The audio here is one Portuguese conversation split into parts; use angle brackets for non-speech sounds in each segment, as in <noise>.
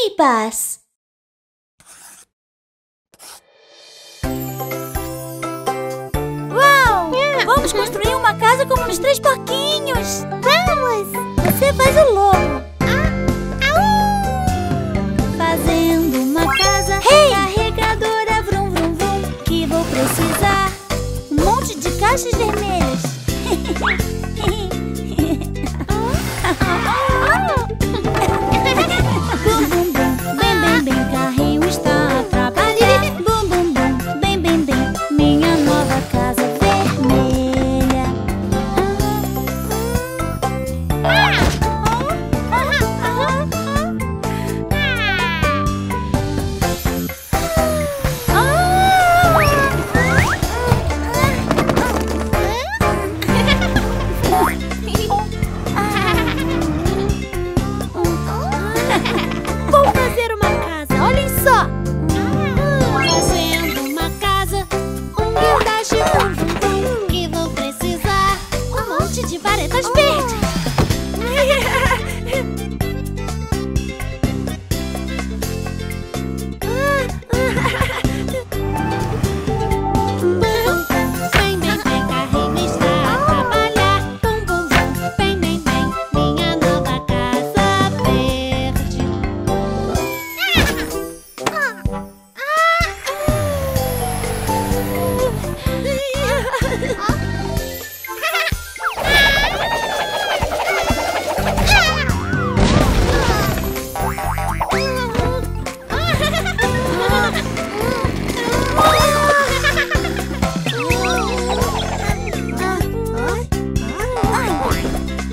pipas. Uau! Vamos construir uma casa como os três porquinhos. Vamos! Você faz o lobo. Fazendo uma casa carregadora vrum vrum vrum que vou precisar um monte de caixas vermelhas. Bum <laughs> Ah!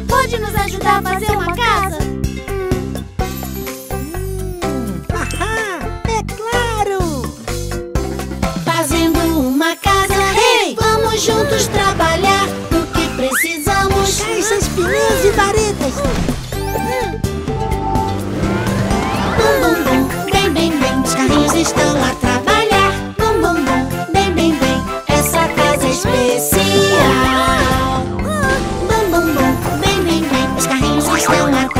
Pode nos ajudar a fazer uma estão a trabalhar. Bum, bum, bum, bem, bem, bem, essa casa é especial. Bum, bum, bum, bem, bem, bem, os carrinhos estão a.